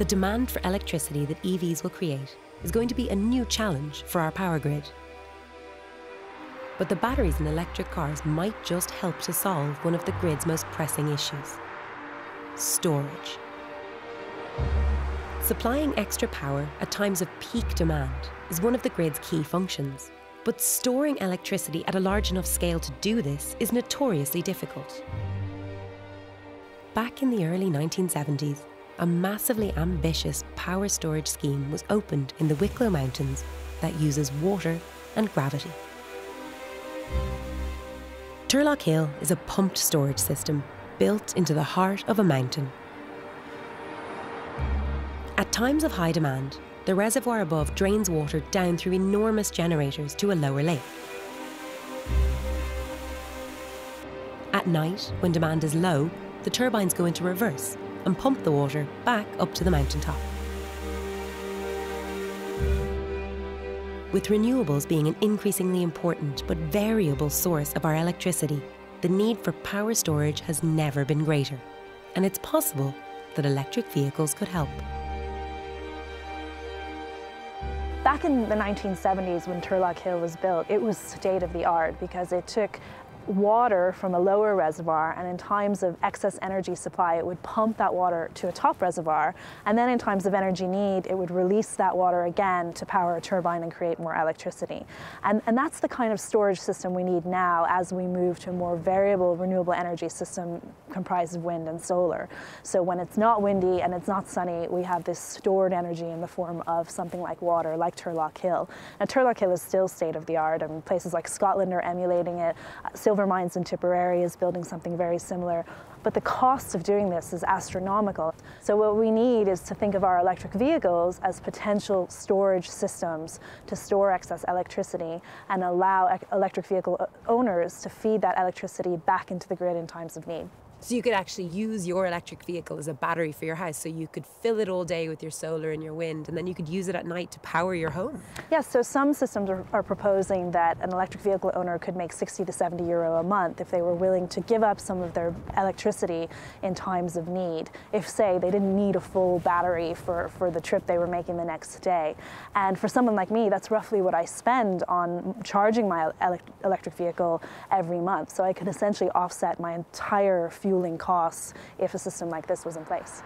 the demand for electricity that EVs will create is going to be a new challenge for our power grid. But the batteries in electric cars might just help to solve one of the grid's most pressing issues storage. Supplying extra power at times of peak demand is one of the grid's key functions. But storing electricity at a large enough scale to do this is notoriously difficult. Back in the early 1970s, a massively ambitious power storage scheme was opened in the Wicklow Mountains that uses water and gravity. Turlough Hill is a pumped storage system built into the heart of a mountain. At times of high demand, the reservoir above drains water down through enormous generators to a lower lake. At night, when demand is low, the turbines go into reverse and pump the water back up to the mountaintop. With renewables being an increasingly important but variable source of our electricity, the need for power storage has never been greater, and it's possible that electric vehicles could help. Back in the 1970s when Turlough Hill was built, it was state of the art because it took water from a lower reservoir and in times of excess energy supply it would pump that water to a top reservoir and then in times of energy need it would release that water again to power a turbine and create more electricity. And, and that's the kind of storage system we need now as we move to a more variable renewable energy system comprised of wind and solar. So when it's not windy and it's not sunny we have this stored energy in the form of something like water like Turlough Hill. Now Turlough Hill is still state of the art and places like Scotland are emulating it. Silver Mines in Tipperary is building something very similar, but the cost of doing this is astronomical. So what we need is to think of our electric vehicles as potential storage systems to store excess electricity and allow electric vehicle uh, owners to feed that electricity back into the grid in times of need. So you could actually use your electric vehicle as a battery for your house. So you could fill it all day with your solar and your wind, and then you could use it at night to power your home. Yes, so some systems are, are proposing that an electric vehicle owner could make 60 to 70 euro a month if they were willing to give up some of their electricity in times of need. If, say, they didn't need a full battery for, for the trip they were making the next day. And for someone like me, that's roughly what I spend on charging my electric vehicle every month. So I could essentially offset my entire fuel fueling costs if a system like this was in place.